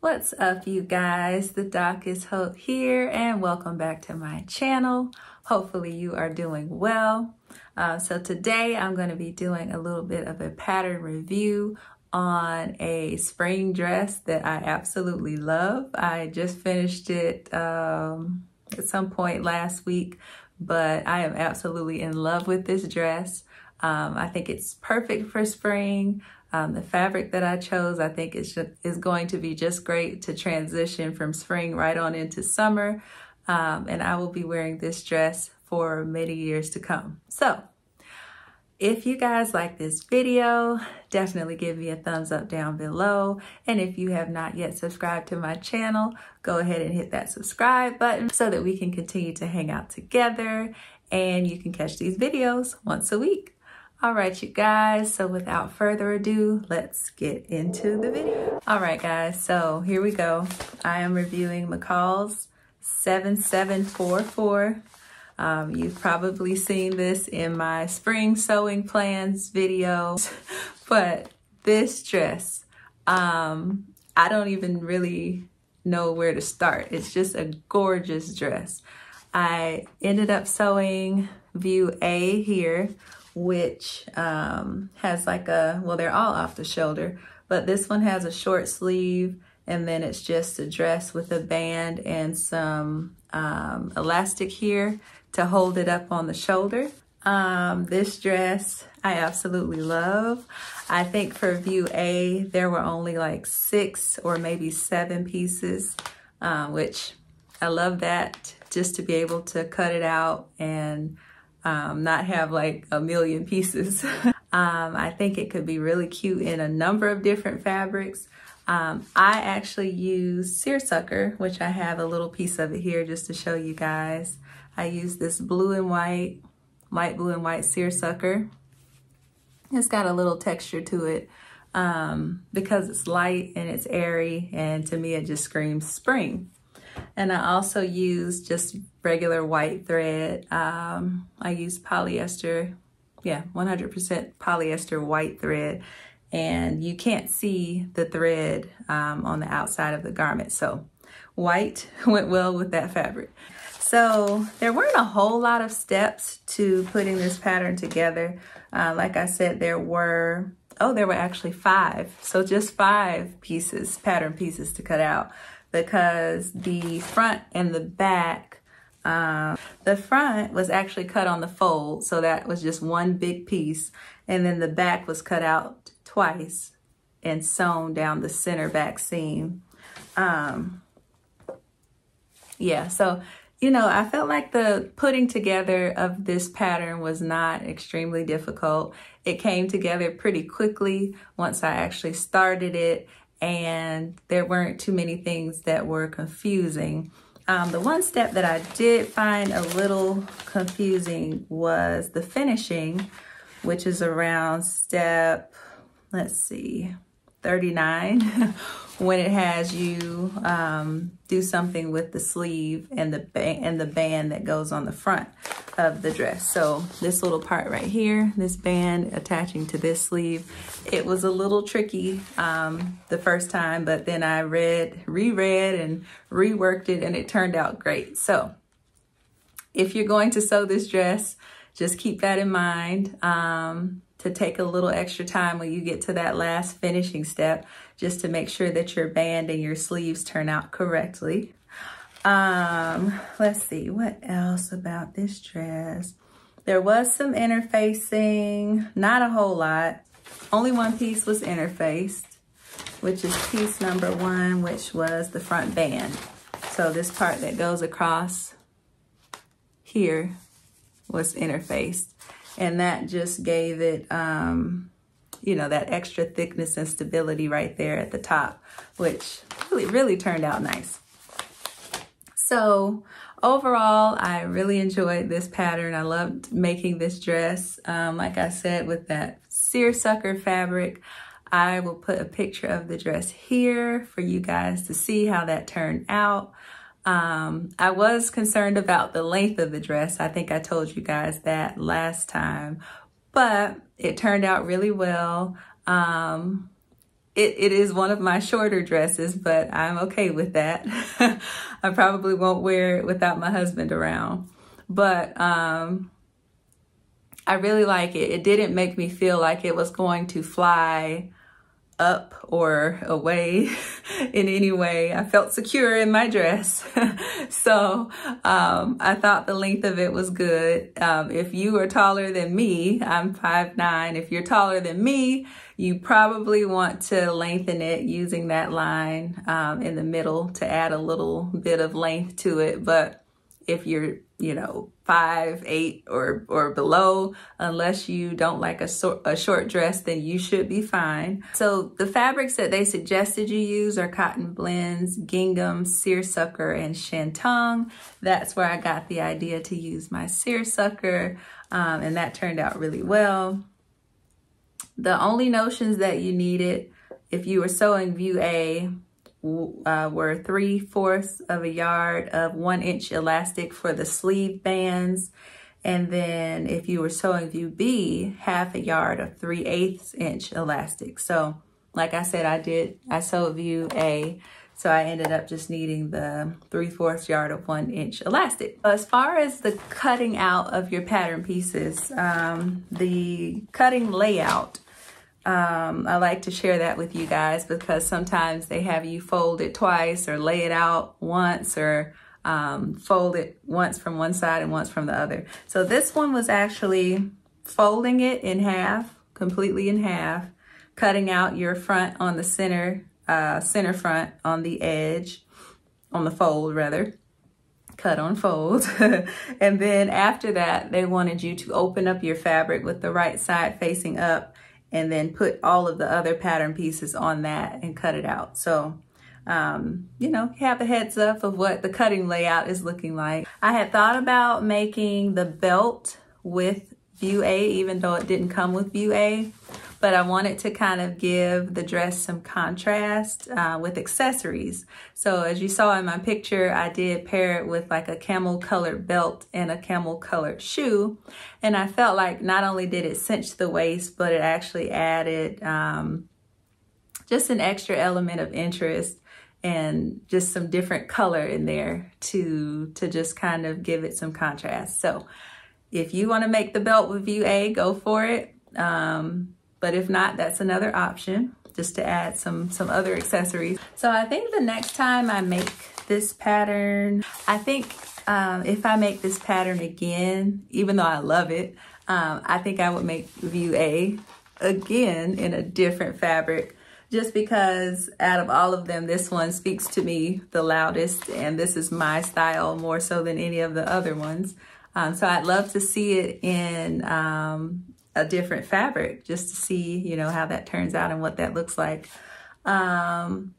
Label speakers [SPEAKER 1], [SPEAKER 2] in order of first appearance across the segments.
[SPEAKER 1] What's up you guys? The Doc is Haute here and welcome back to my channel. Hopefully you are doing well. Uh, so today I'm going to be doing a little bit of a pattern review on a spring dress that I absolutely love. I just finished it um, at some point last week, but I am absolutely in love with this dress. Um, I think it's perfect for spring. Um, the fabric that I chose, I think is, is going to be just great to transition from spring right on into summer. Um, and I will be wearing this dress for many years to come. So if you guys like this video, definitely give me a thumbs up down below. And if you have not yet subscribed to my channel, go ahead and hit that subscribe button so that we can continue to hang out together and you can catch these videos once a week. All right, you guys, so without further ado, let's get into the video. All right, guys, so here we go. I am reviewing McCall's 7744. Um, you've probably seen this in my spring sewing plans video, but this dress, um, I don't even really know where to start. It's just a gorgeous dress. I ended up sewing view A here which um, has like a, well, they're all off the shoulder, but this one has a short sleeve and then it's just a dress with a band and some um, elastic here to hold it up on the shoulder. Um, this dress I absolutely love. I think for view A, there were only like six or maybe seven pieces, um, which I love that just to be able to cut it out and um, not have like a million pieces. um, I think it could be really cute in a number of different fabrics. Um, I actually use seersucker, which I have a little piece of it here just to show you guys. I use this blue and white, light blue and white seersucker. It's got a little texture to it um, because it's light and it's airy and to me it just screams spring. And I also use just regular white thread. Um, I use polyester, yeah, 100% polyester white thread. And you can't see the thread um, on the outside of the garment. So white went well with that fabric. So there weren't a whole lot of steps to putting this pattern together. Uh, like I said, there were, oh, there were actually five. So just five pieces, pattern pieces to cut out because the front and the back, um, the front was actually cut on the fold. So that was just one big piece. And then the back was cut out twice and sewn down the center back seam. Um, yeah, so, you know, I felt like the putting together of this pattern was not extremely difficult. It came together pretty quickly once I actually started it and there weren't too many things that were confusing. Um, the one step that I did find a little confusing was the finishing, which is around step, let's see, 39 when it has you um, do something with the sleeve and the and the band that goes on the front of the dress. So this little part right here, this band attaching to this sleeve, it was a little tricky um, the first time, but then I read, reread and reworked it and it turned out great. So if you're going to sew this dress, just keep that in mind um, to take a little extra time when you get to that last finishing step, just to make sure that your band and your sleeves turn out correctly. Um, let's see, what else about this dress? There was some interfacing, not a whole lot. Only one piece was interfaced, which is piece number one, which was the front band. So this part that goes across here was interfaced. And that just gave it, um, you know, that extra thickness and stability right there at the top, which really, really turned out nice. So overall, I really enjoyed this pattern. I loved making this dress. Um, like I said, with that seersucker fabric, I will put a picture of the dress here for you guys to see how that turned out. Um, I was concerned about the length of the dress. I think I told you guys that last time, but it turned out really well. Um, it, it is one of my shorter dresses, but I'm okay with that. I probably won't wear it without my husband around. But um, I really like it. It didn't make me feel like it was going to fly up or away in any way. I felt secure in my dress. so um, I thought the length of it was good. Um, if you are taller than me, I'm 5'9". If you're taller than me, you probably want to lengthen it using that line um, in the middle to add a little bit of length to it. But if you're, you know, five, eight, or or below, unless you don't like a, so, a short dress, then you should be fine. So the fabrics that they suggested you use are cotton blends, gingham, seersucker, and shantung. That's where I got the idea to use my seersucker, um, and that turned out really well. The only notions that you needed if you were sewing view A uh, were three fourths of a yard of one inch elastic for the sleeve bands. And then if you were sewing view B, half a yard of 3 eighths inch elastic. So like I said, I did, I sewed view A. So I ended up just needing the 3 fourths yard of one inch elastic. As far as the cutting out of your pattern pieces, um, the cutting layout um, I like to share that with you guys because sometimes they have you fold it twice or lay it out once or um, fold it once from one side and once from the other. So this one was actually folding it in half, completely in half, cutting out your front on the center, uh, center front on the edge, on the fold rather, cut on fold. and then after that, they wanted you to open up your fabric with the right side facing up and then put all of the other pattern pieces on that and cut it out. So, um, you know, have a heads up of what the cutting layout is looking like. I had thought about making the belt with view A, even though it didn't come with view A, but I wanted to kind of give the dress some contrast uh, with accessories. So as you saw in my picture, I did pair it with like a camel colored belt and a camel colored shoe. And I felt like not only did it cinch the waist, but it actually added um, just an extra element of interest and just some different color in there to to just kind of give it some contrast. So if you want to make the belt with view A, go for it. Um, but if not, that's another option just to add some, some other accessories. So I think the next time I make this pattern, I think um, if I make this pattern again, even though I love it, um, I think I would make view A again in a different fabric just because out of all of them, this one speaks to me the loudest and this is my style more so than any of the other ones. Um, so I'd love to see it in um, a different fabric just to see, you know, how that turns out and what that looks like. Um,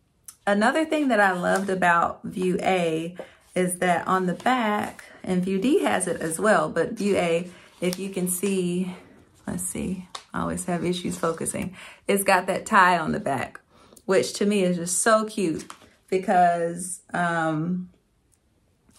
[SPEAKER 1] another thing that I loved about View A is that on the back, and View D has it as well, but View A, if you can see, let's see, I always have issues focusing. It's got that tie on the back, which to me is just so cute because, um,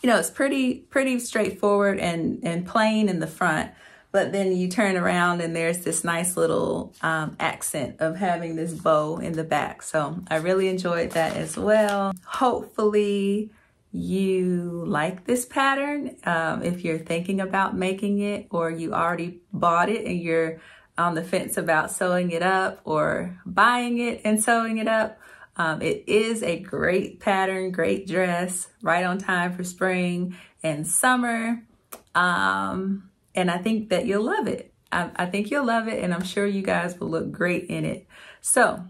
[SPEAKER 1] you know, it's pretty, pretty straightforward and, and plain in the front, but then you turn around and there's this nice little um, accent of having this bow in the back. So I really enjoyed that as well. Hopefully you like this pattern. Um, if you're thinking about making it or you already bought it and you're on the fence about sewing it up or buying it and sewing it up, um, it is a great pattern, great dress, right on time for spring and summer. Um, and I think that you'll love it. I, I think you'll love it, and I'm sure you guys will look great in it. So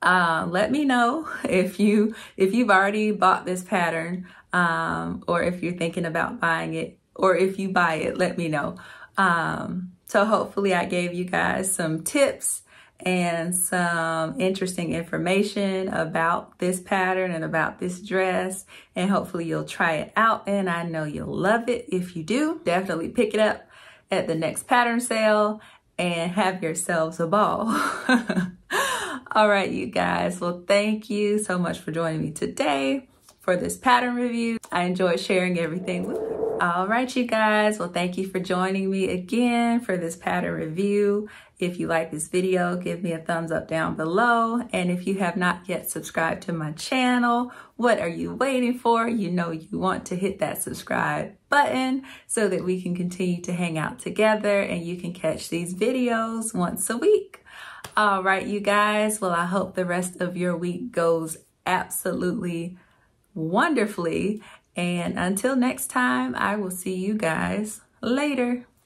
[SPEAKER 1] uh, let me know if you if you've already bought this pattern um, or if you're thinking about buying it or if you buy it let me know um, so hopefully I gave you guys some tips and some interesting information about this pattern and about this dress. And hopefully you'll try it out and I know you'll love it. If you do, definitely pick it up at the next pattern sale and have yourselves a ball. All right, you guys. Well, thank you so much for joining me today for this pattern review. I enjoyed sharing everything with. All right, you guys. Well, thank you for joining me again for this pattern review. If you like this video, give me a thumbs up down below. And if you have not yet subscribed to my channel, what are you waiting for? You know you want to hit that subscribe button so that we can continue to hang out together and you can catch these videos once a week. All right, you guys. Well, I hope the rest of your week goes absolutely wonderfully. And until next time, I will see you guys later.